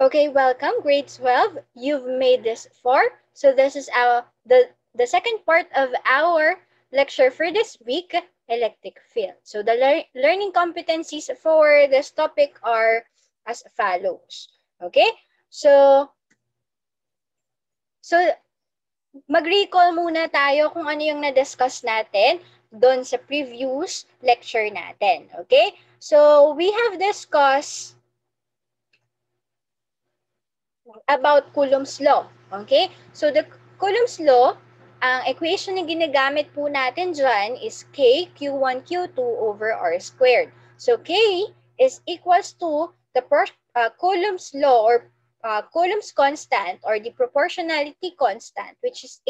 Okay, welcome, grade 12. You've made this far. So this is our the, the second part of our lecture for this week, electric field. So the lear learning competencies for this topic are as follows. Okay? So, so mag-recall muna tayo kung ano yung na-discuss natin doon sa previous lecture natin. Okay? So, we have discussed about Coulomb's law. Okay? So the Coulomb's law, ang equation na ginagamit po natin dyan is K, Q1, Q2 over R squared. So K is equals to the uh, Coulomb's law or uh, Coulomb's constant or the proportionality constant which is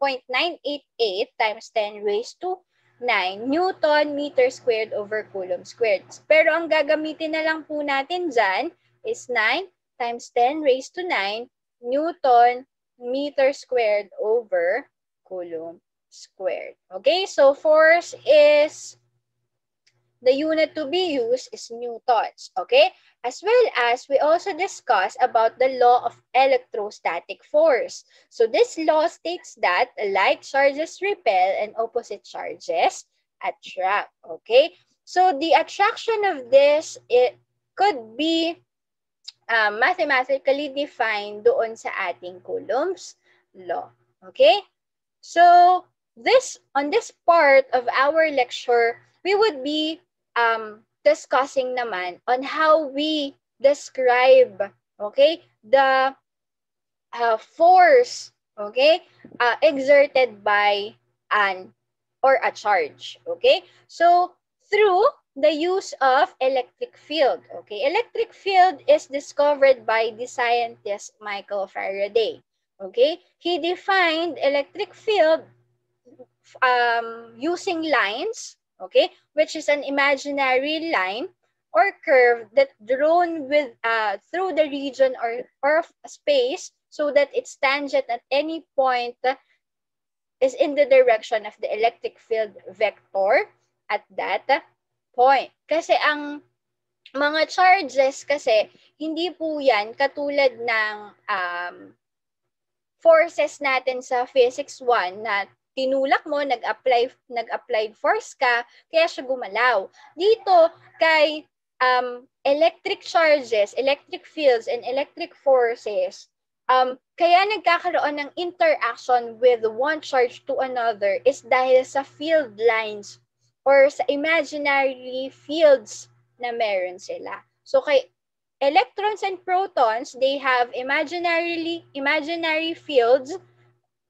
8.988 times 10 raised to 9 Newton meter squared over Coulomb squared. Pero ang gagamitin na lang po natin dyan is 9 times 10 raised to 9 Newton meter squared over Coulomb squared. Okay, so force is the unit to be used is newtons. Okay, as well as we also discuss about the law of electrostatic force. So this law states that like charges repel and opposite charges attract. Okay, so the attraction of this it could be uh, mathematically defined doon sa ating Coulomb's law. Okay? So, this on this part of our lecture, we would be um, discussing naman on how we describe, okay, the uh, force, okay, uh, exerted by an or a charge, okay? So, through the use of electric field. Okay, electric field is discovered by the scientist Michael Faraday. Okay, he defined electric field um, using lines, okay, which is an imaginary line or curve that drawn with uh, through the region or, or space so that its tangent at any point is in the direction of the electric field vector at that point. Kasi ang mga charges kasi, hindi po yan katulad ng um, forces natin sa physics 1 na tinulak mo, nag-apply nag-apply force ka, kaya siya gumalaw. Dito kay um, electric charges, electric fields and electric forces, um, kaya nagkakaroon ng interaction with one charge to another is dahil sa field lines or sa imaginary fields na meron sila. So kay electrons and protons, they have imaginarily imaginary fields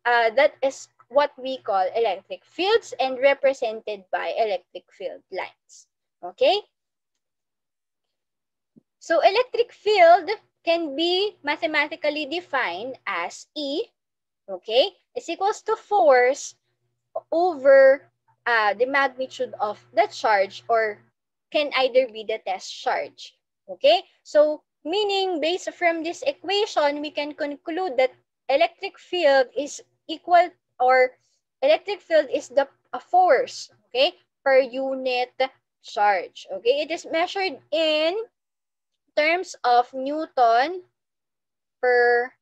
uh, that is what we call electric fields and represented by electric field lines. Okay? So electric field can be mathematically defined as E, okay, is equals to force over uh, the magnitude of the charge or can either be the test charge. Okay? So, meaning based from this equation, we can conclude that electric field is equal or electric field is the a force, okay, per unit charge. Okay? It is measured in terms of Newton per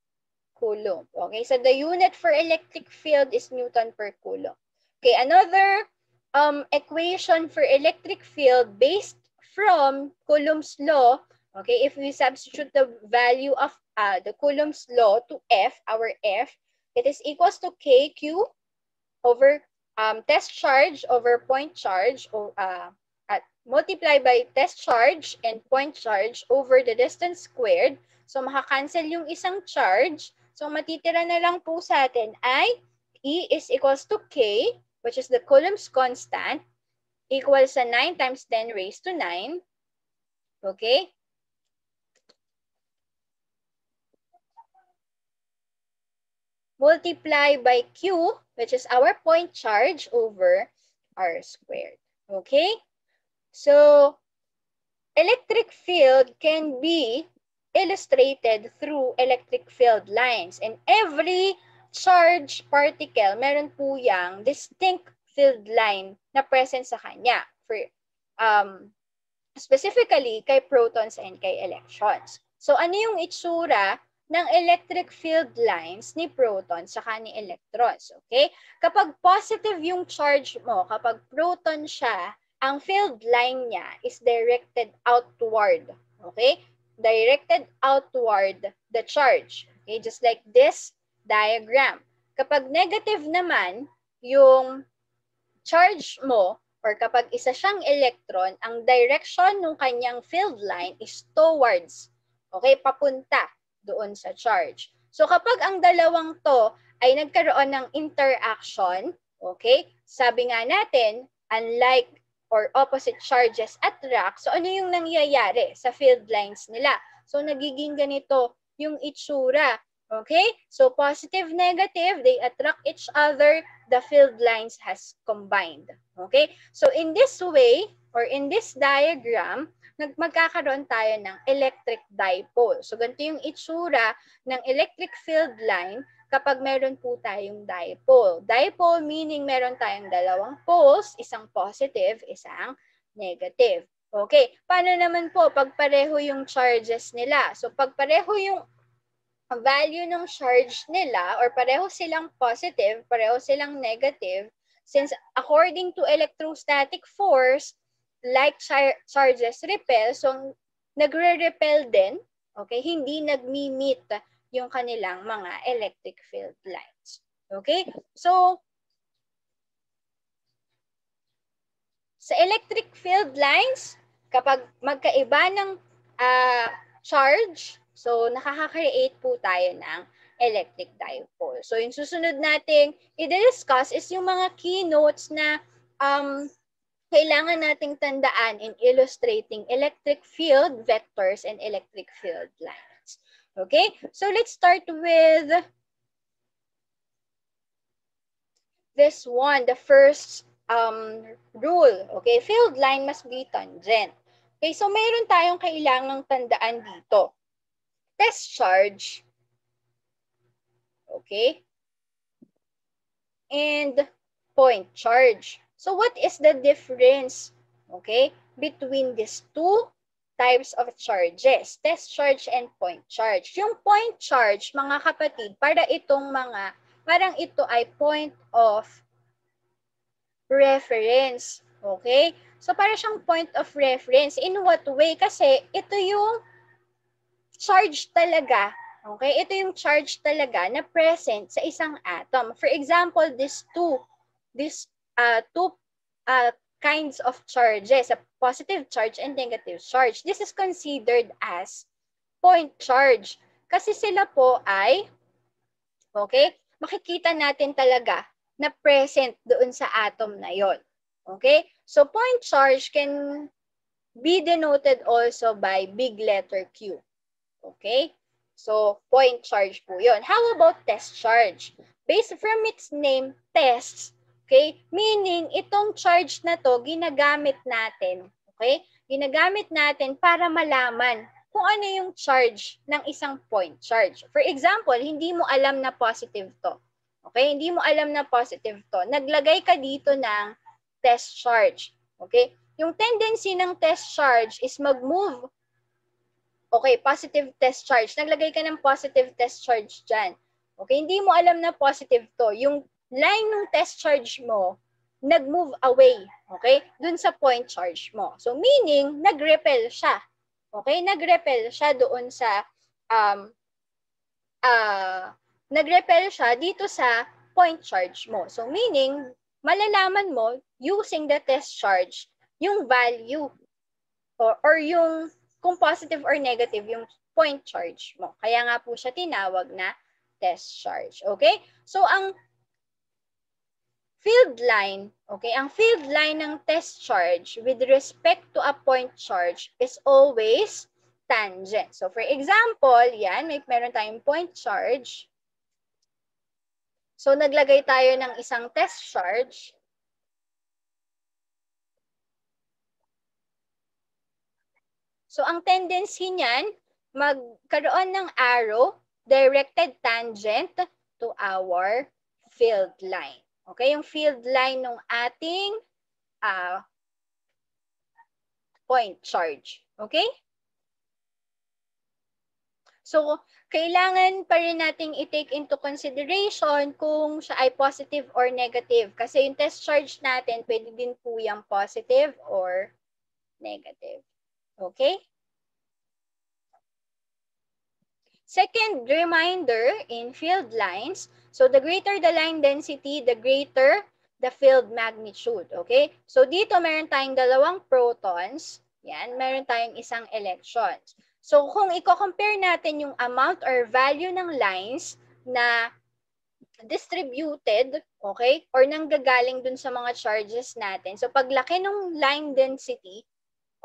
coulomb. Okay? So, the unit for electric field is Newton per coulomb. Okay, another um, equation for electric field based from Coulomb's law, okay, if we substitute the value of uh, the Coulomb's law to F, our F, it is equals to KQ over um, test charge over point charge or uh, at multiply by test charge and point charge over the distance squared. So makakancel yung isang charge. So matitira na lang po sa atin ay E is equals to K which is the Coulomb's constant, equals sa 9 times 10 raised to 9. Okay? Multiply by Q, which is our point charge over R squared. Okay? So, electric field can be illustrated through electric field lines. And every charge particle, meron po yang distinct field line na present sa kanya. For, um, specifically, kay protons and kay electrons. So ano yung itsura ng electric field lines ni proton sa ni electrons. Okay? Kapag positive yung charge mo, kapag proton siya, ang field line niya is directed outward. Okay? Directed outward the charge. Okay? Just like this diagram. Kapag negative naman yung charge mo, or kapag isa siyang electron, ang direction ng kanyang field line is towards. Okay? Papunta doon sa charge. So kapag ang dalawang to ay nagkaroon ng interaction, okay, sabi nga natin, unlike or opposite charges attract, so ano yung nangyayari sa field lines nila? So nagiging ganito yung itsura. Okay? So positive, negative, they attract each other. The field lines has combined. Okay? So in this way, or in this diagram, magkakaroon tayo ng electric dipole. So ganito yung itsura ng electric field line kapag meron po tayong dipole. Dipole meaning meron tayong dalawang poles, isang positive, isang negative. Okay, paano naman po pag pareho yung charges nila? So pag pareho yung value ng charge nila or pareho silang positive, pareho silang negative, since according to electrostatic force, like char- charges repel, so nagre-repel din, okay, hindi nagmi-meet yung kanilang mga electric field lines. Okay? So, sa electric field lines, kapag magkaiba ng uh, charge, so nakaka-create po tayo ng electric dipole. So, yung susunod nating i-discuss is yung mga keynotes na um, kailangan nating tandaan in illustrating electric field vectors and electric field lines. Okay? So let's start with this one, the first um, rule. Okay? Field line must be tangent. Okay, so mayroon tayong kailangang tandaan dito. Test charge. Okay? And point charge. So what is the difference, okay, between these two types of charges, test charge and point charge. Yung point charge, mga kapatid, para itong mga, parang ito ay point of reference. Okay? So, para siyang point of reference. In what way? Kasi ito yung charge talaga. Okay? Ito yung charge talaga na present sa isang atom. For example, this two, this uh, two uh, kinds of charges, a positive charge and negative charge. This is considered as point charge. Kasi sila po ay, okay, makikita natin talaga na present doon sa atom na yon. Okay? So point charge can be denoted also by big letter Q. Okay? So point charge po yon. How about test charge? Based from its name, tests, Okay? Meaning, itong charge na to, ginagamit natin. Okay? Ginagamit natin para malaman kung ano yung charge ng isang point charge. For example, hindi mo alam na positive to. Okay? Hindi mo alam na positive to. Naglagay ka dito ng test charge. Okay? Yung tendency ng test charge is mag-move. Okay, positive test charge. Naglagay ka ng positive test charge dyan. Okay, hindi mo alam na positive to. Yung line ng test charge mo, nag-move away, okay, dun sa point charge mo. So, meaning, nag-repel siya. Okay, nag-repel siya doon sa, um, uh, nag-repel siya dito sa point charge mo. So, meaning, malalaman mo, using the test charge, yung value or, or yung kung positive or negative yung point charge mo. Kaya nga po siya tinawag na test charge. Okay? So, ang field line, okay, ang field line ng test charge with respect to a point charge is always tangent. So for example, yan, may meron tayong point charge. So naglagay tayo ng isang test charge. So ang tendency niyan, magkaroon ng arrow directed tangent to our field line. Okay, yung field line ng ating uh, point charge. Okay? So, kailangan pa rin nating i-take into consideration kung siya ay positive or negative. Kasi yung test charge natin, pwede din po yung positive or negative. Okay? Second reminder in field lines, so the greater the line density, the greater the field magnitude. Okay? So dito meron tayong dalawang protons. Yan, meron tayong isang electrons. So kung i-compare natin yung amount or value ng lines na distributed, okay, or nanggagaling dun sa mga charges natin. So paglaki ng line density,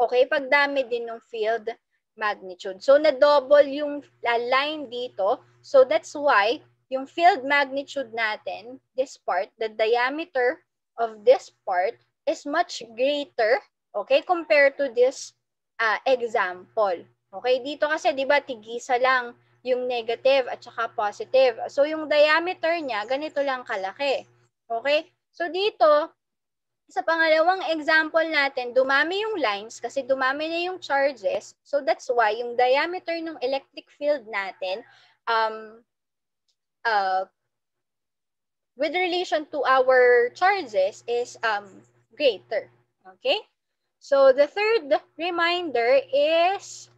okay, pagdami din ng field magnitude. So na-double yung line dito. So that's why yung field magnitude natin, this part, the diameter of this part is much greater, okay, compared to this uh, example. Okay, dito kasi 'di ba tigisa lang yung negative at saka positive. So yung diameter niya ganito lang kalaki. Okay? So dito sa pangalawang example natin, dumami yung lines kasi dumami na yung charges. So that's why yung diameter ng electric field natin um uh with relation to our charges is um greater. Okay? So the third reminder is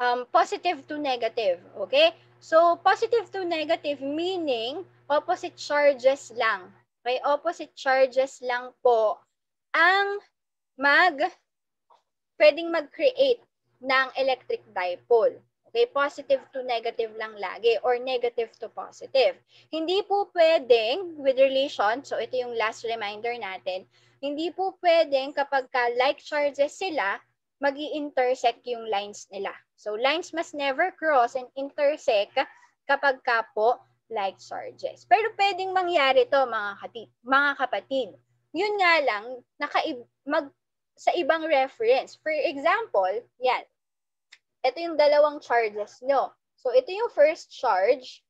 um, positive to negative. Okay? So, positive to negative meaning opposite charges lang. Okay? Opposite charges lang po ang mag pwedeng mag-create ng electric dipole. Okay, positive to negative lang lagi or negative to positive. Hindi po pwedeng with relation, so ito yung last reminder natin, hindi po pwedeng kapag ka like charges sila, mag intersect yung lines nila. So lines must never cross and intersect kapag ka po like charges. Pero pwedeng mangyari to mga, kapatid, mga kapatid. Yun nga lang, nakaib mag, sa ibang reference. For example, yan. Ito yung dalawang charges nyo. So ito yung first charge,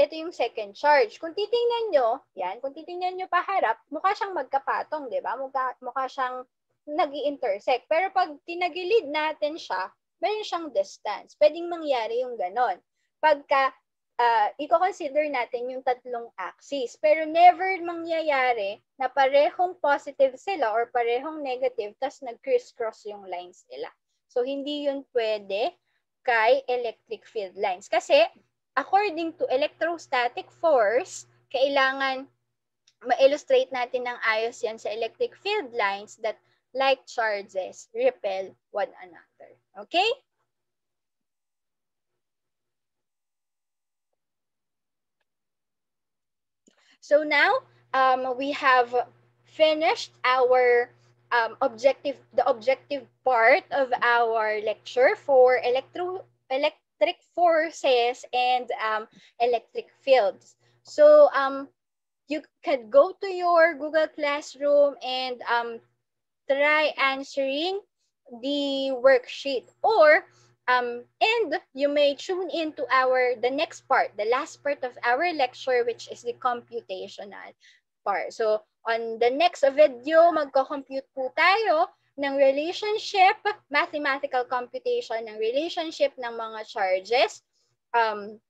ito yung second charge. Kung titingnan nyo, yan, kung titingnan nyo paharap, mukha siyang magkapatong, di ba? Mukha, mukha siyang nag intersect Pero pag tinagilid natin siya, meron siyang distance. Pwedeng mangyari yung ganon. Pagka uh, i-consider natin yung tatlong axis. Pero never mangyayari na parehong positive sila or parehong negative tas nag-crisscross yung lines nila. So, hindi yun pwede kay electric field lines. Kasi, according to electrostatic force, kailangan ma-illustrate natin ng ayos yan sa electric field lines that like charges repel one another. Okay? So now, um, we have finished our um, objective, the objective part of our lecture for electro, electric forces and um, electric fields. So um, you can go to your Google Classroom and um, try answering the worksheet or um, and you may tune into our the next part, the last part of our lecture, which is the computational part. So on the next video, magko-compute po tayo ng relationship, mathematical computation ng relationship ng mga charges, um,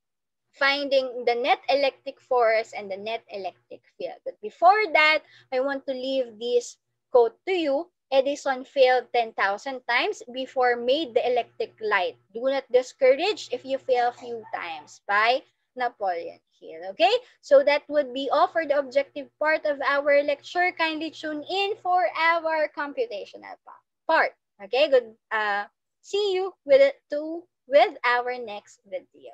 finding the net electric force and the net electric field. But before that, I want to leave this quote to you, Edison failed 10,000 times before made the electric light. Do not discourage if you fail a few times by Napoleon Hill. Okay? So that would be all for the objective part of our lecture. Kindly tune in for our computational part. Okay? Good. Uh, see you with it too with our next video.